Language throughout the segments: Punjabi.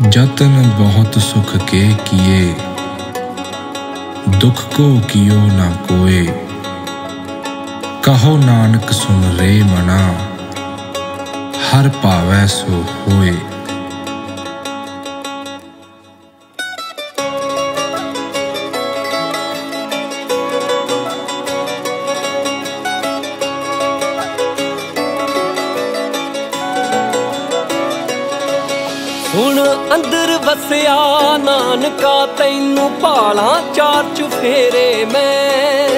ਜਤਨ ਬਹੁਤ ਸੁਖ ਕੇ ਕੀਏ, ਦੁਖ ਕੋ ਕੀਓ ਨਾ ਕੋਏ। ਕਹੋ ਨਾਨਕ ਸੁਨ ਰੇ ਮਨਾ, ਹਰ ਭਾਵੈ ਸੋ ਹੋਏ। ਹੁਣ ਅੰਦਰ ਵਸਿਆ ਨਾਨਕਾ, ਤੈਨੂੰ ਪਾਲਾਂ ਚਾਰ ਚੁਫੇਰੇ ਮੈਂ।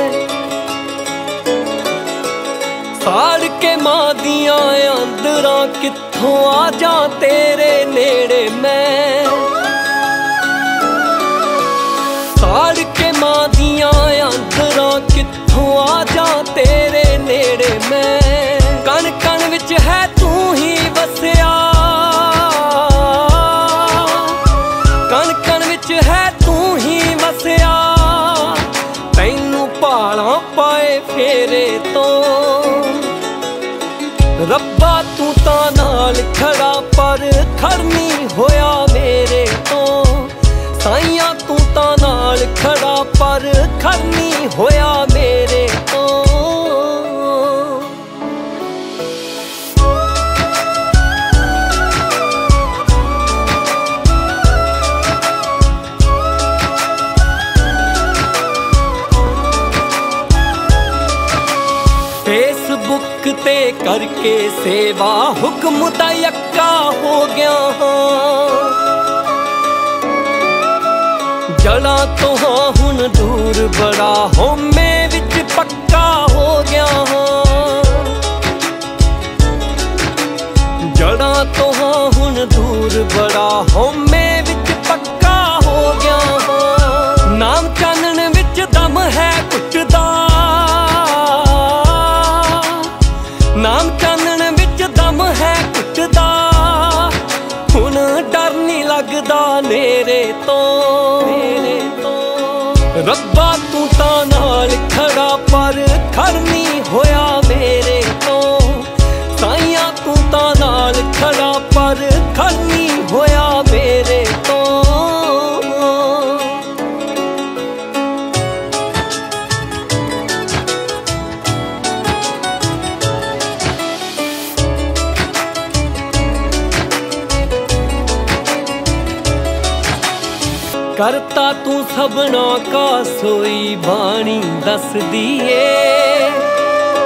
ਸਾੜ ਕੇ ਮਾਂ ਦੀਆਂ ਅੰਦਰਾਂ ਕਿੱਥੋਂ ਆ ਜਾ ਤੇਰੇ ਨੇੜੇ ਮੈਂ। ਪਾਏ ਫੇਰੇ ਤੋਂ। ਰੱਬਾ ਤੂੰ ਤਾਂ ਨਾਲ ਖੜਾ, ਪਰ ਖੜਨੀ ਹੋਇਆ ਮੇਰੇ ਤੋਂ। ਸਾਈਆਂ ਤੂੰ ਤਾਂ ਨਾਲ ਖੜਾ, ਪਰ ਖੜਨੀ ਹੋਇਆ ਮੇਰੇ ਤੋਂ ਤੇ ਕਰਕੇ ਸੇਵਾ ਹੁਕਮ ਦਾ ਯੱਕਾ ਹੋ ਗਿਆ ਹਾਂ। ਜੜਾ ਤੋਂ ਹੁਣ ਦੂਰ ਬੜਾ ਹੋਮੇ ਵਿੱਚ ਪੱਕਾ ਹੋ ਗਿਆ ਹਾਂ। ਜੜਾ ਤੋਂ ਹੁਣ ਦੂਰ ਬੜਾ ਹੋਮੇ ਰੱਬਾ ਤੂੰ ਤਾਂ ਨਾਲ ਖੜਾ ਪਰ ਖੜਨੀ ਹੋਇਆ ਮੇਰੇ ਤੋਂ। ਕਰਤਾ ਤੂੰ ਸਭਨਾ ਕਾ ਸੋਈ ਬਾਣੀ ਦੱਸਦੀ ਏ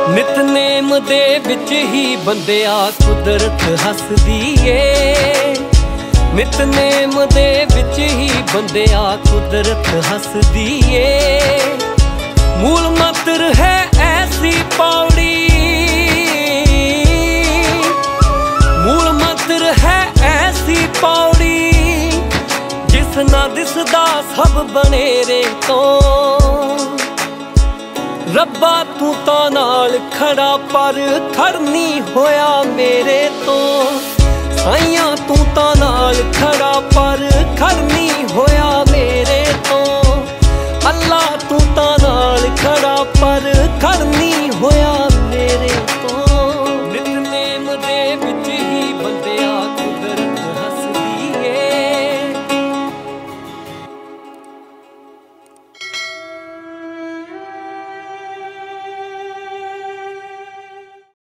ਨਿਤਨੇਮ ਦੇ ਵਿੱਚ ਹੀ ਬੰਦਿਆ ਕੁਦਰਤ ਹੱਸਦੀ ਏ ਨਿਤਨੇਮ ਦੇ ਵਿੱਚ ਹੀ ਬੰਦਿਆ ਕੁਦਰਤ ਹੱਸਦੀ ਏ ਮੂਲ ਮੰਤਰ ਹੈ ਐਸੀ ਪੌੜੀ ਨਾ ਸਭ ਬਨੇਰੇ ਤੋਂ। ਰੱਬਾ ਤੂੰ ਤਾਂ ਨਾਲ ਖੜਾ ਪਰ ਖੜਨੀ ਹੋਇਆ ਮੇਰੇ